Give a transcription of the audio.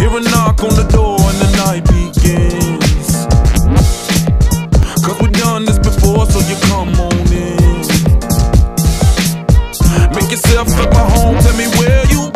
Hear a knock on the door and the night begins. Cause we've done this before, so you come on in. Make yourself at my home, tell me where you